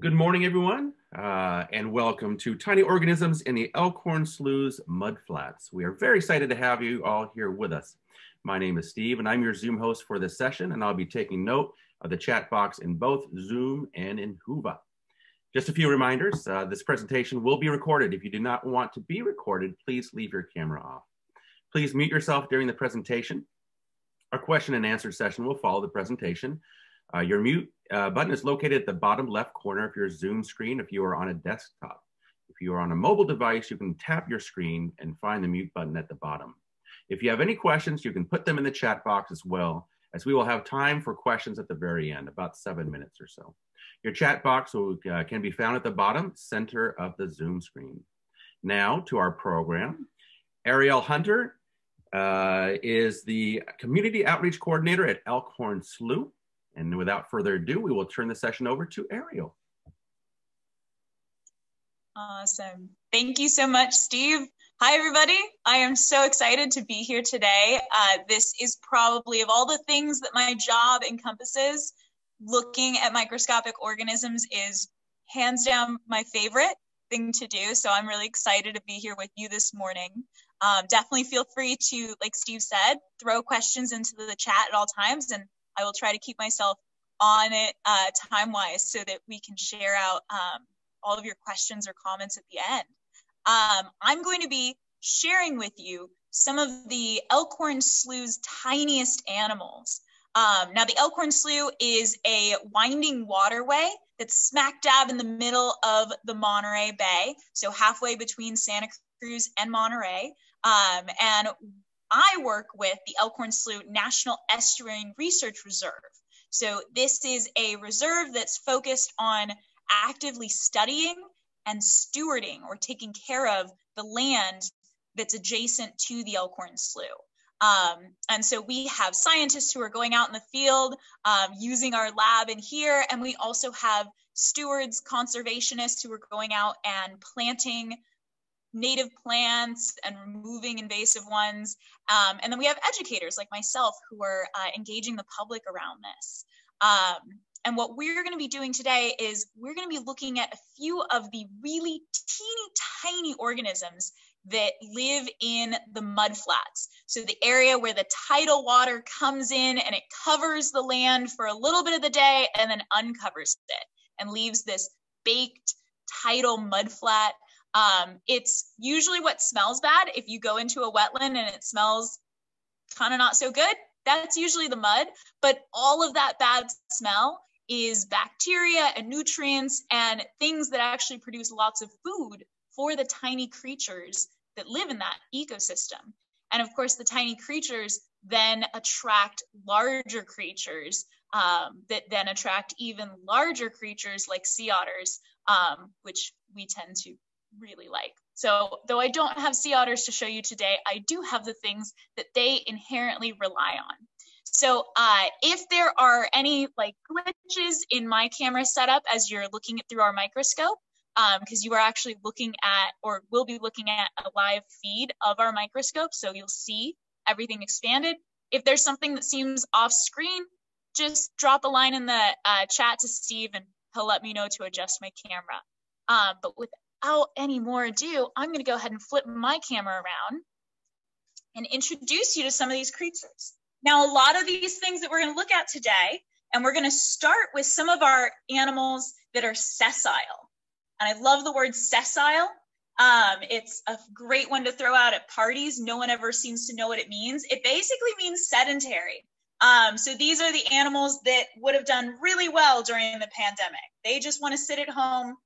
Good morning, everyone, uh, and welcome to Tiny Organisms in the Elkhorn Sloughs Mudflats. We are very excited to have you all here with us. My name is Steve, and I'm your Zoom host for this session, and I'll be taking note of the chat box in both Zoom and in Whova. Just a few reminders, uh, this presentation will be recorded. If you do not want to be recorded, please leave your camera off. Please mute yourself during the presentation. Our question and answer session will follow the presentation. Uh, your mute uh, button is located at the bottom left corner of your Zoom screen if you are on a desktop. If you are on a mobile device, you can tap your screen and find the mute button at the bottom. If you have any questions, you can put them in the chat box as well, as we will have time for questions at the very end, about seven minutes or so. Your chat box will, uh, can be found at the bottom center of the Zoom screen. Now to our program. Ariel Hunter uh, is the Community Outreach Coordinator at Elkhorn Slough. And without further ado, we will turn the session over to Ariel. Awesome. Thank you so much, Steve. Hi, everybody. I am so excited to be here today. Uh, this is probably, of all the things that my job encompasses, looking at microscopic organisms is hands down my favorite thing to do. So I'm really excited to be here with you this morning. Um, definitely feel free to, like Steve said, throw questions into the chat at all times, and I will try to keep myself on it uh, time wise so that we can share out um, all of your questions or comments at the end. Um, I'm going to be sharing with you some of the Elkhorn Slough's tiniest animals. Um, now, the Elkhorn Slough is a winding waterway that's smack dab in the middle of the Monterey Bay, so halfway between Santa Cruz and Monterey. Um, and I work with the Elkhorn Slough National Estuarine Research Reserve. So, this is a reserve that's focused on actively studying and stewarding or taking care of the land that's adjacent to the Elkhorn Slough. Um, and so we have scientists who are going out in the field um, using our lab in here, and we also have stewards, conservationists who are going out and planting native plants and removing invasive ones. Um, and then we have educators like myself who are uh, engaging the public around this. Um, and what we're going to be doing today is we're going to be looking at a few of the really teeny tiny organisms that live in the mud flats. So the area where the tidal water comes in and it covers the land for a little bit of the day and then uncovers it and leaves this baked tidal mud flat. Um, it's usually what smells bad. If you go into a wetland and it smells kind of not so good, that's usually the mud. But all of that bad smell is bacteria and nutrients and things that actually produce lots of food for the tiny creatures that live in that ecosystem. And of course, the tiny creatures then attract larger creatures um, that then attract even larger creatures like sea otters, um, which we tend to really like. So, though I don't have sea otters to show you today, I do have the things that they inherently rely on. So, uh, if there are any like glitches in my camera setup as you're looking through our microscope, because um, you are actually looking at or will be looking at a live feed of our microscope. So you'll see everything expanded. If there's something that seems off screen, just drop a line in the uh, chat to Steve and he'll let me know to adjust my camera. Um, but without any more ado, I'm going to go ahead and flip my camera around and introduce you to some of these creatures. Now, a lot of these things that we're going to look at today, and we're going to start with some of our animals that are sessile. And I love the word sessile. Um, it's a great one to throw out at parties. No one ever seems to know what it means. It basically means sedentary. Um, so these are the animals that would have done really well during the pandemic. They just want to sit at home,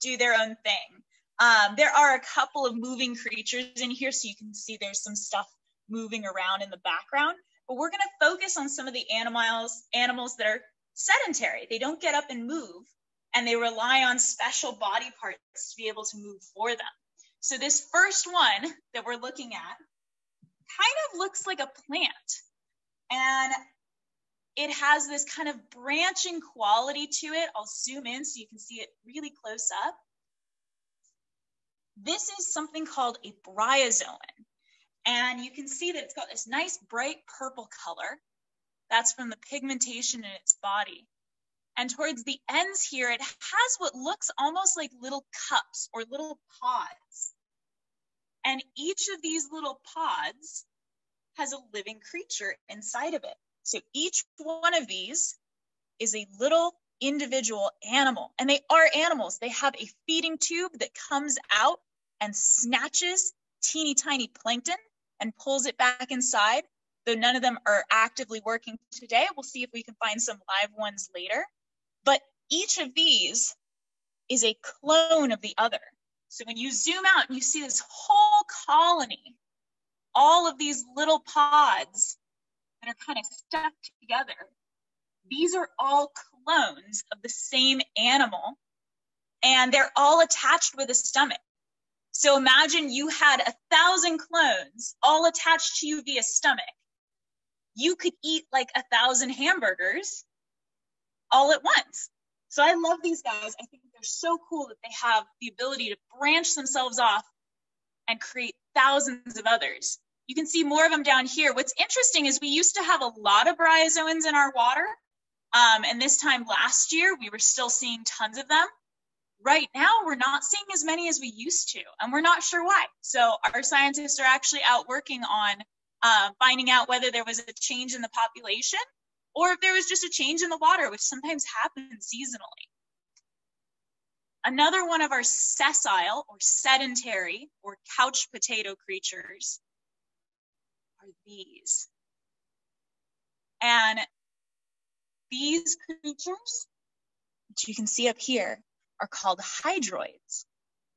do their own thing. Um, there are a couple of moving creatures in here, so you can see there's some stuff moving around in the background. But we're going to focus on some of the animals animals that are sedentary. They don't get up and move and they rely on special body parts to be able to move for them. So this first one that we're looking at kind of looks like a plant and it has this kind of branching quality to it. I'll zoom in so you can see it really close up. This is something called a bryozoan. And you can see that it's got this nice bright purple color. That's from the pigmentation in its body. And towards the ends here, it has what looks almost like little cups or little pods. And each of these little pods has a living creature inside of it. So each one of these is a little individual animal. And they are animals. They have a feeding tube that comes out and snatches teeny tiny plankton and pulls it back inside. Though none of them are actively working today, we'll see if we can find some live ones later. But each of these is a clone of the other. So when you zoom out and you see this whole colony, all of these little pods that are kind of stuck together, these are all clones of the same animal and they're all attached with a stomach. So imagine you had a thousand clones all attached to you via stomach. You could eat like a thousand hamburgers all at once. So I love these guys. I think they're so cool that they have the ability to branch themselves off and create thousands of others. You can see more of them down here. What's interesting is we used to have a lot of bryozoans in our water. Um, and this time last year, we were still seeing tons of them. Right now, we're not seeing as many as we used to, and we're not sure why. So our scientists are actually out working on uh, finding out whether there was a change in the population or if there was just a change in the water, which sometimes happens seasonally. Another one of our sessile or sedentary or couch potato creatures are these. And these creatures, which you can see up here, are called hydroids.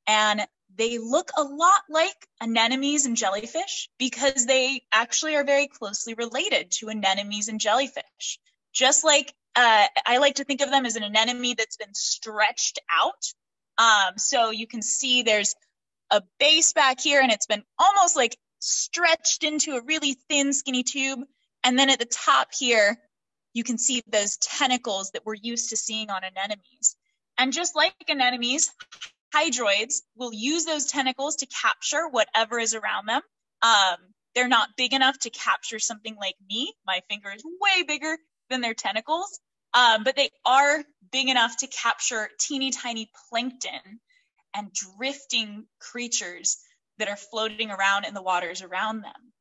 And they look a lot like anemones and jellyfish because they actually are very closely related to anemones and jellyfish. Just like uh, I like to think of them as an anemone that's been stretched out. Um, so you can see there's a base back here and it's been almost like stretched into a really thin, skinny tube. And then at the top here, you can see those tentacles that we're used to seeing on anemones. And just like anemones, hydroids will use those tentacles to capture whatever is around them. Um, they're not big enough to capture something like me. My finger is way bigger than their tentacles, um, but they are big enough to capture teeny tiny plankton and drifting creatures that are floating around in the waters around them.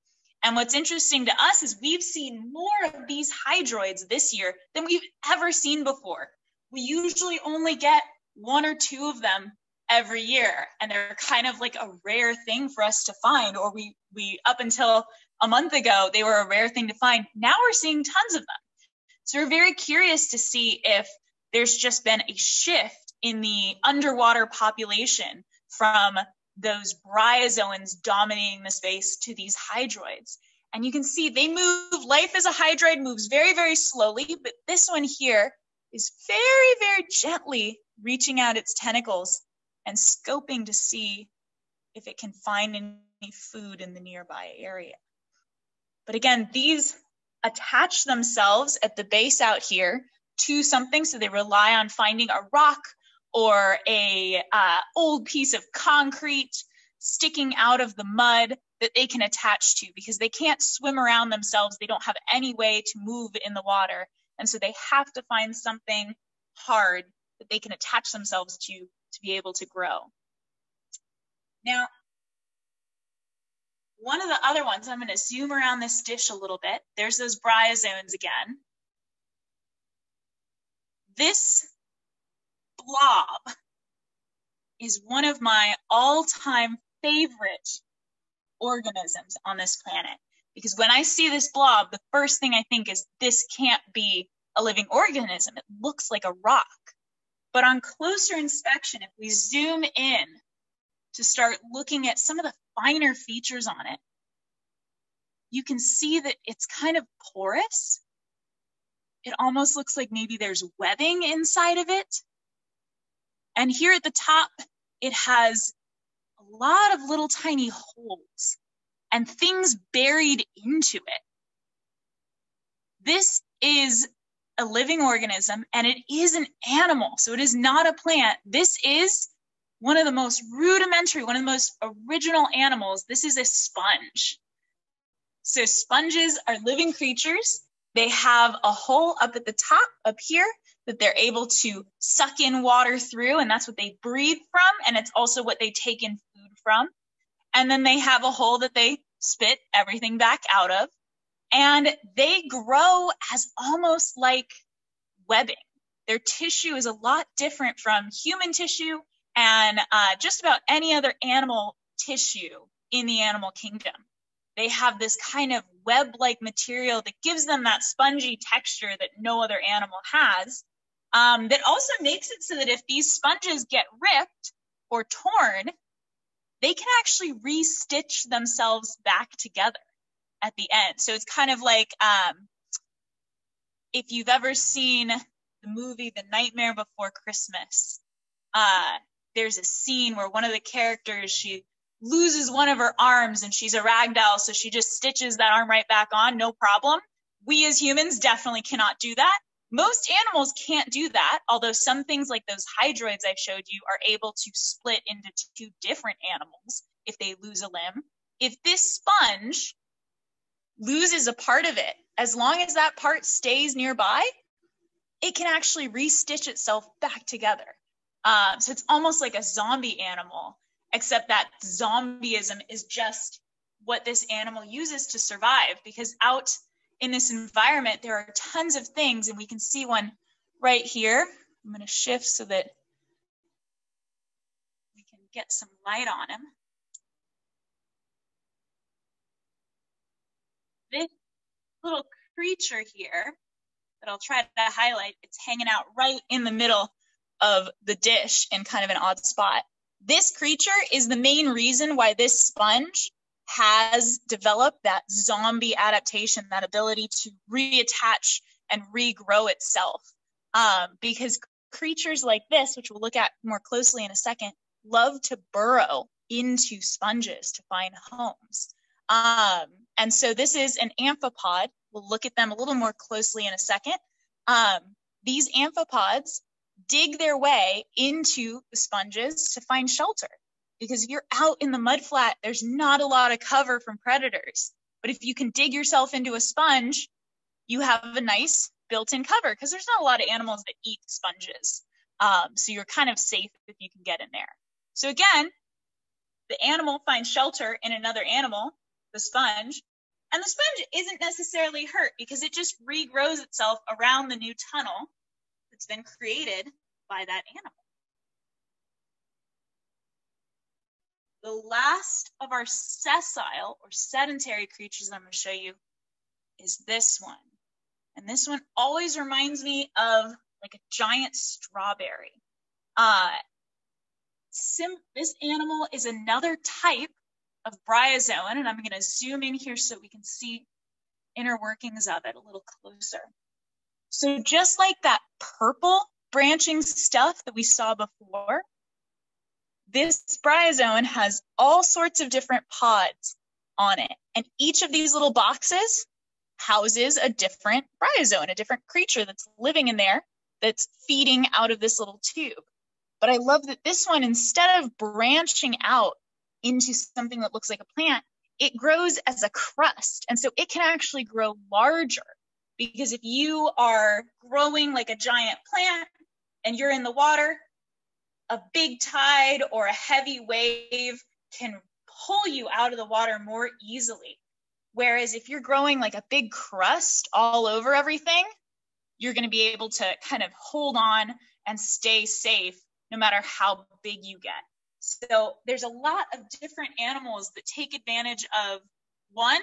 And what's interesting to us is we've seen more of these hydroids this year than we've ever seen before. We usually only get one or two of them every year and they're kind of like a rare thing for us to find or we we up until a month ago they were a rare thing to find now we're seeing tons of them so we're very curious to see if there's just been a shift in the underwater population from those bryozoans dominating the space to these hydroids and you can see they move life as a hydroid moves very very slowly but this one here is very very gently reaching out its tentacles and scoping to see if it can find any food in the nearby area. But again, these attach themselves at the base out here to something, so they rely on finding a rock or a uh, old piece of concrete sticking out of the mud that they can attach to because they can't swim around themselves. They don't have any way to move in the water. And so they have to find something hard that they can attach themselves to to be able to grow. Now, one of the other ones, I'm going to zoom around this dish a little bit. There's those bryozoans again. This blob is one of my all-time favorite organisms on this planet. Because when I see this blob, the first thing I think is this can't be a living organism. It looks like a rock. But on closer inspection, if we zoom in to start looking at some of the finer features on it, you can see that it's kind of porous. It almost looks like maybe there's webbing inside of it. And here at the top, it has a lot of little tiny holes and things buried into it. This is a living organism and it is an animal. So it is not a plant. This is one of the most rudimentary, one of the most original animals. This is a sponge. So sponges are living creatures. They have a hole up at the top up here that they're able to suck in water through, and that's what they breathe from, and it's also what they take in food from. And then they have a hole that they spit everything back out of. And they grow as almost like webbing. Their tissue is a lot different from human tissue and uh, just about any other animal tissue in the animal kingdom. They have this kind of web like material that gives them that spongy texture that no other animal has. Um, that also makes it so that if these sponges get ripped or torn, they can actually re-stitch themselves back together at the end. So it's kind of like um, if you've ever seen the movie The Nightmare Before Christmas, uh, there's a scene where one of the characters she loses one of her arms and she's a rag doll, so she just stitches that arm right back on, no problem. We as humans definitely cannot do that. Most animals can't do that, although some things like those hydroids I've showed you are able to split into two different animals if they lose a limb. If this sponge loses a part of it, as long as that part stays nearby, it can actually restitch itself back together. Um, so it's almost like a zombie animal, except that zombieism is just what this animal uses to survive because out in this environment, there are tons of things, and we can see one right here. I'm going to shift so that we can get some light on him. This little creature here that I'll try to highlight, it's hanging out right in the middle of the dish in kind of an odd spot. This creature is the main reason why this sponge has developed that zombie adaptation, that ability to reattach and regrow itself. Um, because creatures like this, which we'll look at more closely in a second, love to burrow into sponges to find homes. Um, and so this is an amphipod. We'll look at them a little more closely in a second. Um, these amphipods dig their way into the sponges to find shelter because if you're out in the mud flat, there's not a lot of cover from predators. But if you can dig yourself into a sponge, you have a nice built-in cover because there's not a lot of animals that eat sponges. Um, so you're kind of safe if you can get in there. So again, the animal finds shelter in another animal, the sponge, and the sponge isn't necessarily hurt because it just regrows itself around the new tunnel that's been created by that animal. The last of our sessile or sedentary creatures I'm going to show you is this one. And this one always reminds me of like a giant strawberry. Uh, sim- this animal is another type of bryozoan, and I'm going to zoom in here so we can see inner workings of it a little closer. So just like that purple branching stuff that we saw before, this bryozoan has all sorts of different pods on it. And each of these little boxes houses a different bryozoan, a different creature that's living in there that's feeding out of this little tube. But I love that this one, instead of branching out into something that looks like a plant, it grows as a crust. And so it can actually grow larger because if you are growing like a giant plant and you're in the water, a big tide or a heavy wave can pull you out of the water more easily. Whereas if you're growing like a big crust all over everything, you're going to be able to kind of hold on and stay safe no matter how big you get. So there's a lot of different animals that take advantage of one,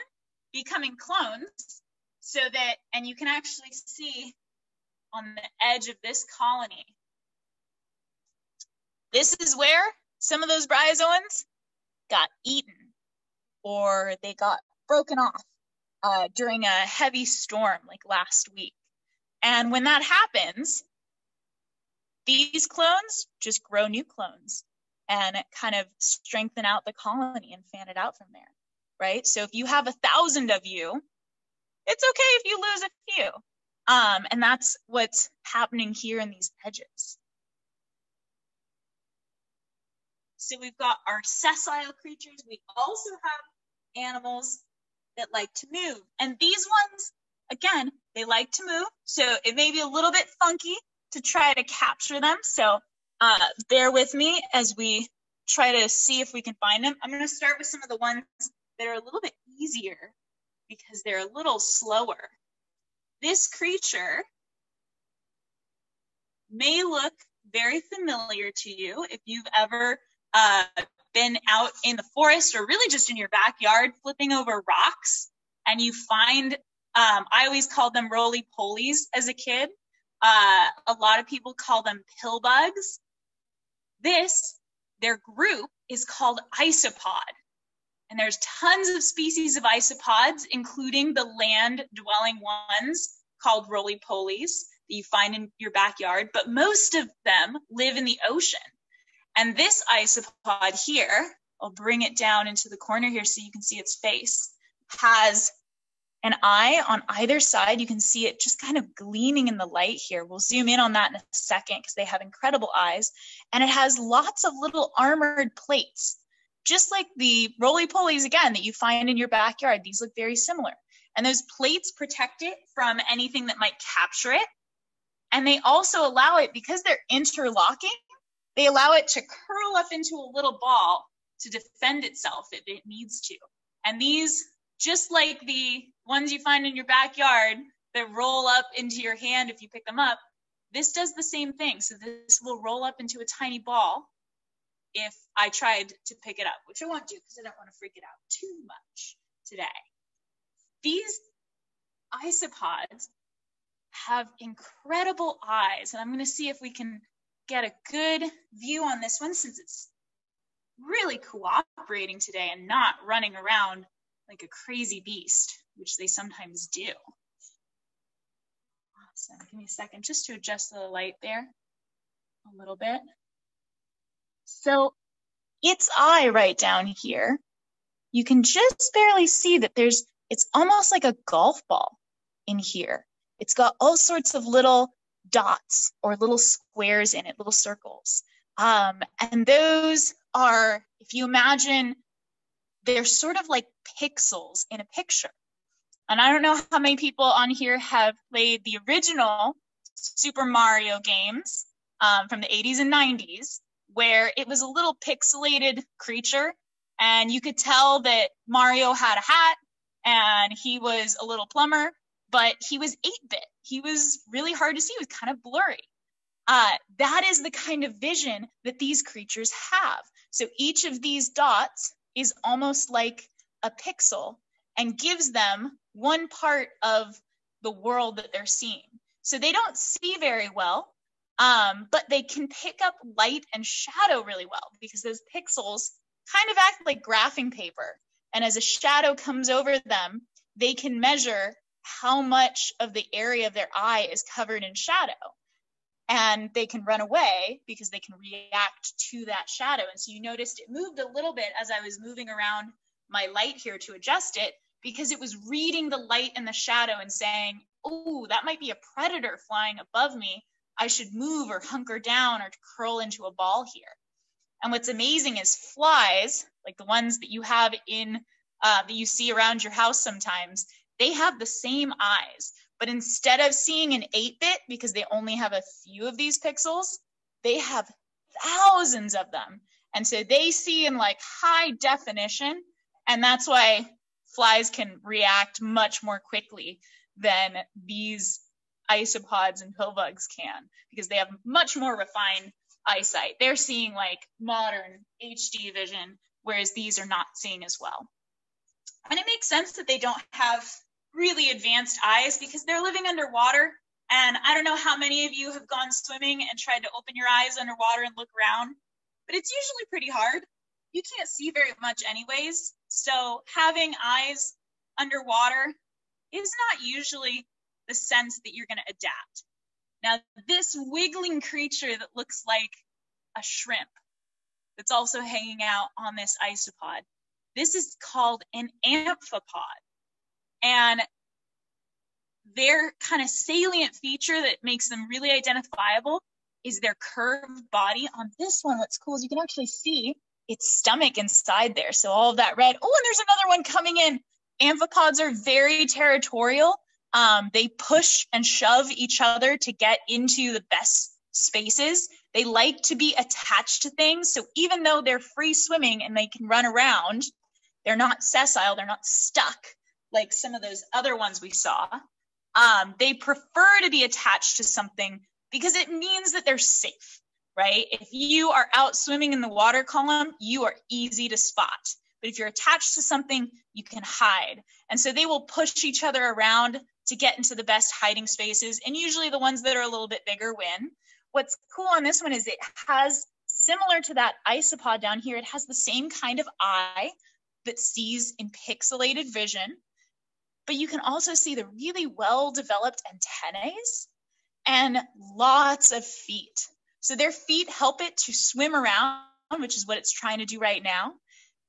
becoming clones, so that, and you can actually see on the edge of this colony this is where some of those bryozoans got eaten or they got broken off uh, during a heavy storm like last week. And when that happens, these clones just grow new clones and kind of strengthen out the colony and fan it out from there, right? So if you have a thousand of you, it's okay if you lose a few. Um, and that's what's happening here in these edges. So we've got our sessile creatures. We also have animals that like to move. And these ones, again, they like to move. So it may be a little bit funky to try to capture them. So uh, bear with me as we try to see if we can find them. I'm going to start with some of the ones that are a little bit easier because they're a little slower. This creature may look very familiar to you if you've ever uh, been out in the forest or really just in your backyard flipping over rocks and you find, um, I always called them roly polies as a kid. Uh, a lot of people call them pill bugs. This, their group is called isopod. And there's tons of species of isopods, including the land dwelling ones called roly polies that you find in your backyard, but most of them live in the ocean. And this isopod here, I'll bring it down into the corner here so you can see its face, has an eye on either side. You can see it just kind of gleaming in the light here. We'll zoom in on that in a second because they have incredible eyes. And it has lots of little armored plates, just like the roly polies again that you find in your backyard. These look very similar. And those plates protect it from anything that might capture it. And they also allow it, because they're interlocking, they allow it to curl up into a little ball to defend itself if it needs to. And these, just like the ones you find in your backyard that roll up into your hand if you pick them up, this does the same thing. So this will roll up into a tiny ball if I tried to pick it up, which I won't do because I don't want to freak it out too much today. These isopods have incredible eyes, and I'm going to see if we can get a good view on this one since it's really cooperating today and not running around like a crazy beast which they sometimes do. Awesome. Give me a second just to adjust the light there a little bit. So its eye right down here, you can just barely see that there's, it's almost like a golf ball in here. It's got all sorts of little dots or little squares in it, little circles. Um, and those are, if you imagine, they're sort of like pixels in a picture. And I don't know how many people on here have played the original Super Mario games um, from the 80s and 90s, where it was a little pixelated creature. And you could tell that Mario had a hat and he was a little plumber, but he was 8 bit. He was really hard to see, he was kind of blurry. Uh, that is the kind of vision that these creatures have. So each of these dots is almost like a pixel and gives them one part of the world that they're seeing. So they don't see very well, um, but they can pick up light and shadow really well because those pixels kind of act like graphing paper. And as a shadow comes over them, they can measure how much of the area of their eye is covered in shadow. And they can run away because they can react to that shadow. And so you noticed it moved a little bit as I was moving around my light here to adjust it because it was reading the light and the shadow and saying, oh, that might be a predator flying above me. I should move or hunker down or curl into a ball here. And what's amazing is flies, like the ones that you have in, uh, that you see around your house sometimes, they have the same eyes. But instead of seeing an 8 bit, because they only have a few of these pixels, they have thousands of them. And so they see in like high definition. And that's why flies can react much more quickly than these isopods and pill bugs can because they have much more refined eyesight. They're seeing like modern HD vision, whereas these are not seeing as well. And it makes sense that they don't have really advanced eyes because they're living underwater. And I don't know how many of you have gone swimming and tried to open your eyes underwater and look around, but it's usually pretty hard you can't see very much anyways. So having eyes underwater is not usually the sense that you're going to adapt. Now, this wiggling creature that looks like a shrimp that's also hanging out on this isopod, this is called an amphipod. And their kind of salient feature that makes them really identifiable is their curved body. On this one, what's cool is you can actually see its stomach inside there. So all of that red. Oh, and there's another one coming in. Amphipods are very territorial. Um, they push and shove each other to get into the best spaces. They like to be attached to things. So even though they're free swimming and they can run around, they're not sessile, they're not stuck like some of those other ones we saw. Um, they prefer to be attached to something because it means that they're safe, right? If you are out swimming in the water column, you are easy to spot. But if you're attached to something, you can hide. And so they will push each other around to get into the best hiding spaces. And usually the ones that are a little bit bigger win. What's cool on this one is it has, similar to that isopod down here, it has the same kind of eye that sees in pixelated vision. But you can also see the really well developed antennae and lots of feet. So their feet help it to swim around, which is what it's trying to do right now.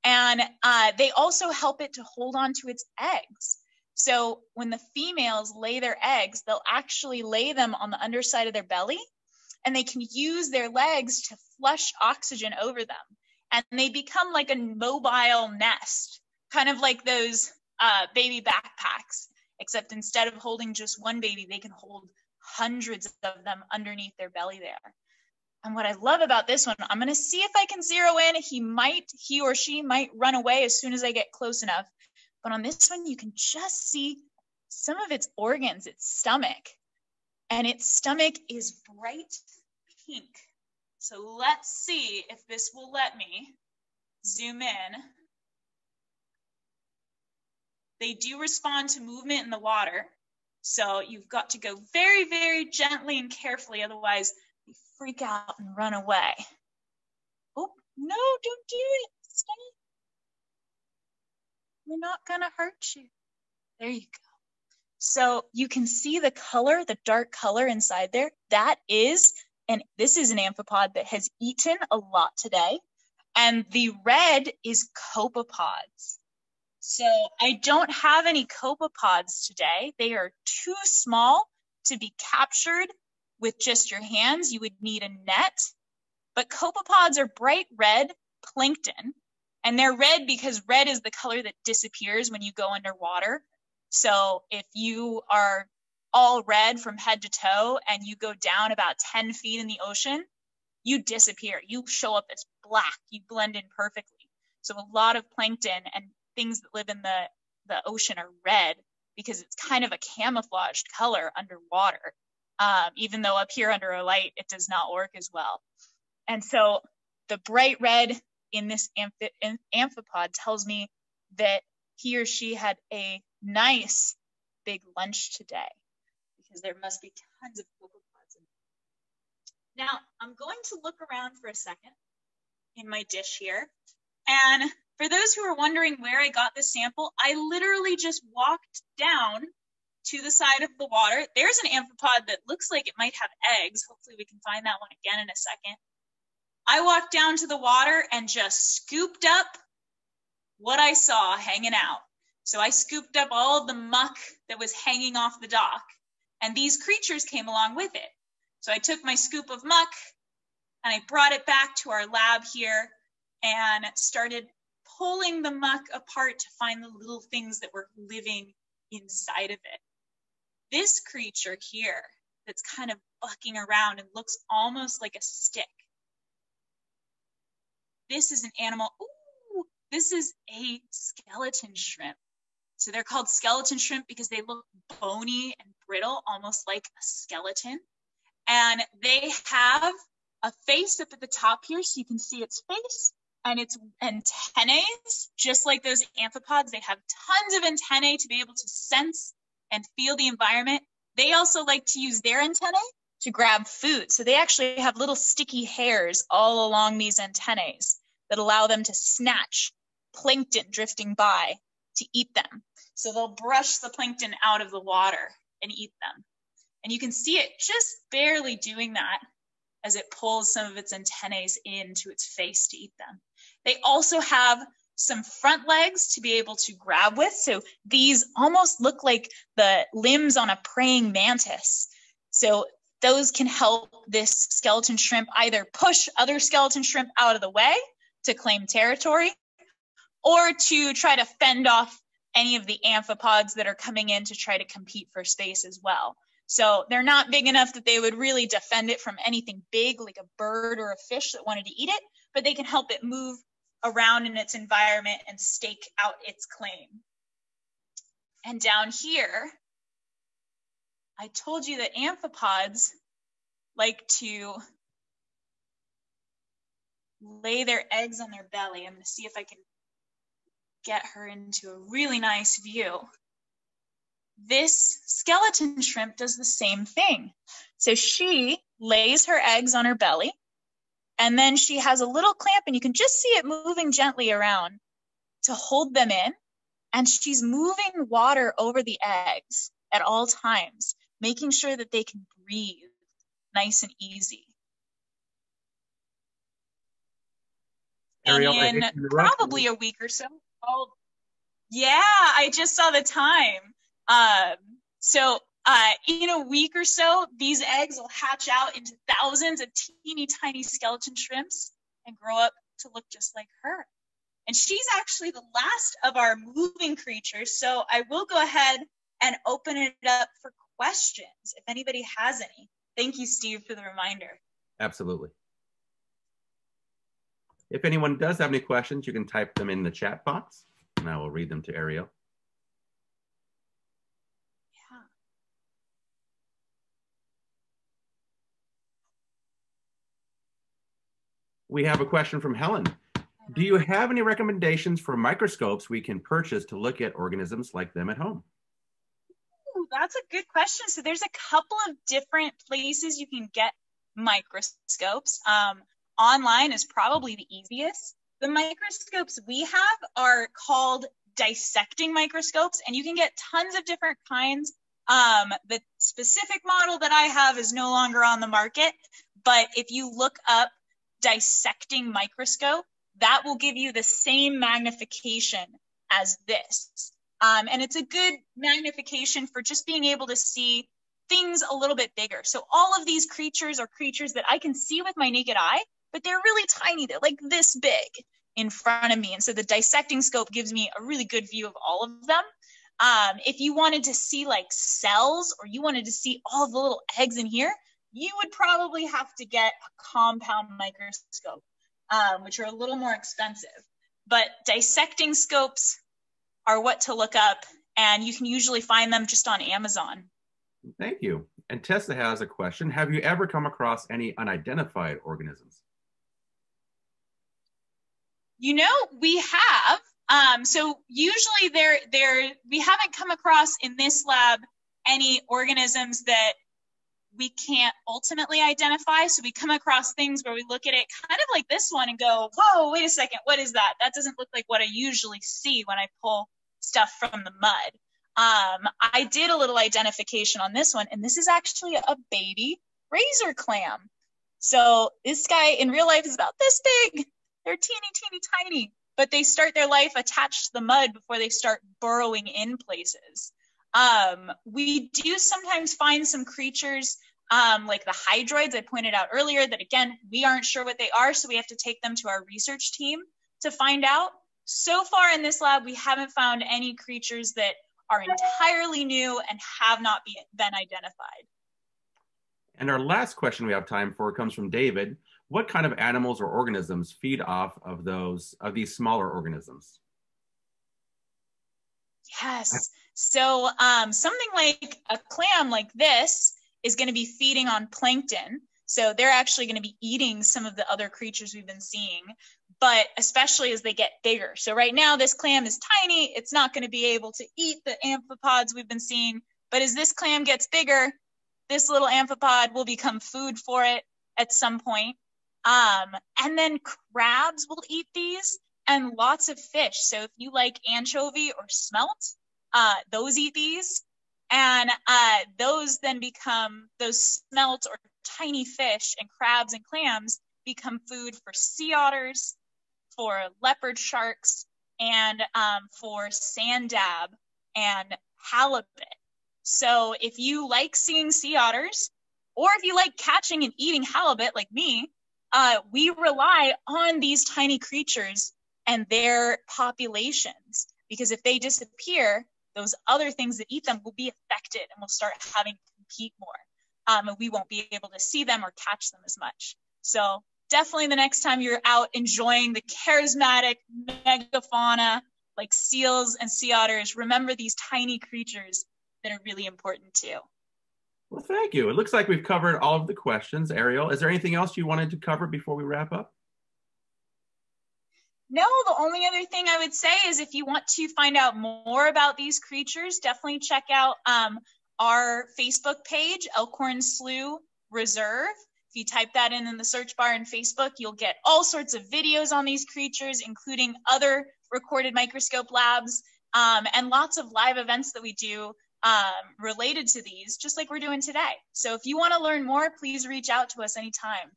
And uh, they also help it to hold on to its eggs. So when the females lay their eggs, they'll actually lay them on the underside of their belly and they can use their legs to flush oxygen over them. And they become like a mobile nest, kind of like those uh, baby backpacks, except instead of holding just one baby, they can hold hundreds of them underneath their belly there. And what I love about this one, I'm going to see if I can zero in. He might, he or she might run away as soon as I get close enough. But on this one, you can just see some of its organs, its stomach. And its stomach is bright pink. So let's see if this will let me zoom in. They do respond to movement in the water. So you've got to go very, very gently and carefully. Otherwise, they freak out and run away. Oh, no, don't do it. Stay. We're not going to hurt you. There you go. So you can see the color, the dark color inside there. That is, and this is an amphipod that has eaten a lot today. And the red is copepods. So I don't have any copepods today. They are too small to be captured with just your hands, you would need a net. But copepods are bright red plankton, and they're red because red is the color that disappears when you go underwater. So if you are all red from head to toe and you go down about 10 feet in the ocean, you disappear. You show up as black. You blend in perfectly. So a lot of plankton and things that live in the, the ocean are red because it's kind of a camouflaged color underwater um, even though up here under a light, it does not work as well. And so the bright red in this amphi- amphipod tells me that he or she had a nice big lunch today because there must be tons of copepods in there. Now, I'm going to look around for a second in my dish here. And for those who are wondering where I got this sample, I literally just walked down to the side of the water. There's an amphipod that looks like it might have eggs. Hopefully we can find that one again in a second. I walked down to the water and just scooped up what I saw hanging out. So I scooped up all the muck that was hanging off the dock, and these creatures came along with it. So I took my scoop of muck and I brought it back to our lab here and started pulling the muck apart to find the little things that were living inside of it this creature here that's kind of bucking around and looks almost like a stick. This is an animal. Ooh, this is a skeleton shrimp. So they're called skeleton shrimp because they look bony and brittle, almost like a skeleton. And they have a face up at the top here, so you can see its face and its antennae, just like those amphipods. They have tons of antennae to be able to sense and feel the environment. They also like to use their antennae to grab food. So they actually have little sticky hairs all along these antennae that allow them to snatch plankton drifting by to eat them. So they'll brush the plankton out of the water and eat them. And you can see it just barely doing that as it pulls some of its antennae into its face to eat them. They also have some front legs to be able to grab with. So these almost look like the limbs on a praying mantis. So those can help this skeleton shrimp either push other skeleton shrimp out of the way to claim territory or to try to fend off any of the amphipods that are coming in to try to compete for space as well. So they're not big enough that they would really defend it from anything big like a bird or a fish that wanted to eat it, but they can help it move around in its environment and stake out its claim. And down here, I told you that amphipods like to lay their eggs on their belly. I'm going to see if I can get her into a really nice view. This skeleton shrimp does the same thing. So she lays her eggs on her belly, and then she has a little clamp, and you can just see it moving gently around to hold them in. And she's moving water over the eggs at all times, making sure that they can breathe nice and easy. Ariel, in probably a week or so. Oh, yeah, I just saw the time. Um, so uh, in a week or so, these eggs will hatch out into thousands of teeny tiny skeleton shrimps and grow up to look just like her. And she's actually the last of our moving creatures. So I will go ahead and open it up for questions if anybody has any. Thank you, Steve, for the reminder. Absolutely. If anyone does have any questions, you can type them in the chat box and I will read them to Ariel. Yeah. We have a question from Helen. Do you have any recommendations for microscopes we can purchase to look at organisms like them at home? Ooh, that's a good question. So there's a couple of different places you can get microscopes. Um, online is probably the easiest. The microscopes we have are called dissecting microscopes, and you can get tons of different kinds. Um, the specific model that I have is no longer on the market, but if you look up dissecting microscope, that will give you the same magnification as this. Um, and it's a good magnification for just being able to see things a little bit bigger. So all of these creatures are creatures that I can see with my naked eye, but they're really tiny. They're like this big in front of me. And so the dissecting scope gives me a really good view of all of them. Um, if you wanted to see like cells or you wanted to see all the little eggs in here, you would probably have to get a compound microscope, um, which are a little more expensive. But dissecting scopes are what to look up, and you can usually find them just on Amazon. Thank you. And Tessa has a question Have you ever come across any unidentified organisms? You know, we have. Um, so usually there, there, we haven't come across in this lab any organisms that we can't ultimately identify. So we come across things where we look at it kind of like this one and go, whoa, wait a second, what is that? That doesn't look like what I usually see when I pull stuff from the mud. Um, I did a little identification on this one, and this is actually a baby razor clam. So this guy in real life is about this big. They're teeny, teeny, tiny, but they start their life attached to the mud before they start burrowing in places. Um, we do sometimes find some creatures um, like the hydroids I pointed out earlier that, again, we aren't sure what they are, so we have to take them to our research team to find out. So far in this lab, we haven't found any creatures that are entirely new and have not be, been identified. And our last question we have time for comes from David what kind of animals or organisms feed off of those of these smaller organisms? Yes. So um, something like a clam like this is going to be feeding on plankton. So they're actually going to be eating some of the other creatures we've been seeing, but especially as they get bigger. So right now this clam is tiny. It's not going to be able to eat the amphipods we've been seeing. But as this clam gets bigger, this little amphipod will become food for it at some point. Um, and then crabs will eat these and lots of fish. So if you like anchovy or smelt, uh, those eat these. And uh, those then become, those smelt or tiny fish and crabs and clams become food for sea otters, for leopard sharks, and um, for sand dab and halibut. So if you like seeing sea otters, or if you like catching and eating halibut like me, uh, we rely on these tiny creatures and their populations because if they disappear, those other things that eat them will be affected and will start having to compete more. Um, and we won't be able to see them or catch them as much. So definitely the next time you're out enjoying the charismatic megafauna like seals and sea otters, remember these tiny creatures that are really important too. Well, thank you. It looks like we've covered all of the questions. Ariel, is there anything else you wanted to cover before we wrap up? No, the only other thing I would say is if you want to find out more about these creatures, definitely check out um, our Facebook page, Elkhorn Slough Reserve. If you type that in in the search bar in Facebook, you'll get all sorts of videos on these creatures, including other recorded microscope labs um, and lots of live events that we do um, related to these, just like we're doing today. So if you want to learn more, please reach out to us anytime.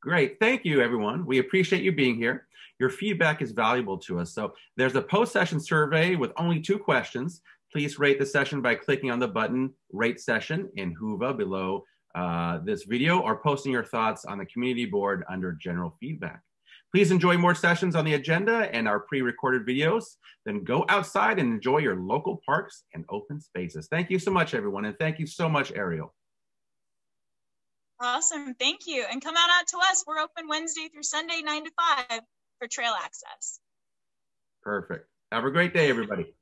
Great. Thank you, everyone. We appreciate you being here. Your feedback is valuable to us. So there's a post-session survey with only two questions. Please rate the session by clicking on the button Rate Session in Whova below uh, this video or posting your thoughts on the community board under General Feedback. Please enjoy more sessions on the agenda and our pre-recorded videos. Then go outside and enjoy your local parks and open spaces. Thank you so much, everyone. And thank you so much, Ariel. Awesome. Thank you. And come on out to us. We're open Wednesday through Sunday, 9 to 5 for trail access. Perfect. Have a great day, everybody.